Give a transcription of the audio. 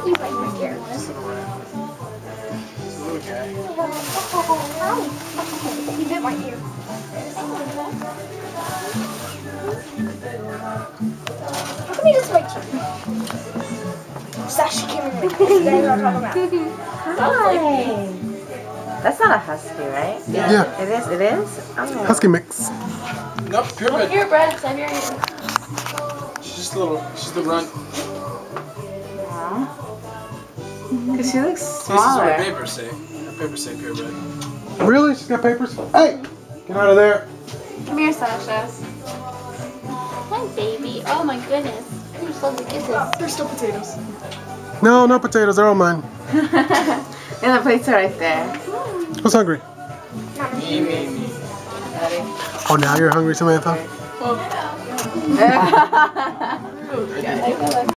did you bite my ear? This little rat. This little guy. Ow. He bit my ear. How come he just bites you? Sashi came in like this. That's what I'm talking about. Hi. That's not a husky, right? Yeah. It is. It is. Oh. Husky mix. Nope, purebred. Purebred, save your ear. She's just a little. She's the runt. Cause she looks This is what her smaller. papers say. Her papers say purebred. Really? She's got papers? Hey! Get out of there. Come here, Sasha. Hi, baby. Oh my goodness. You're so the kisses. There's still potatoes. No, no potatoes. They're all mine. and the plates are right there. Who's hungry? Me, me, me. Oh, now you're hungry, Samantha?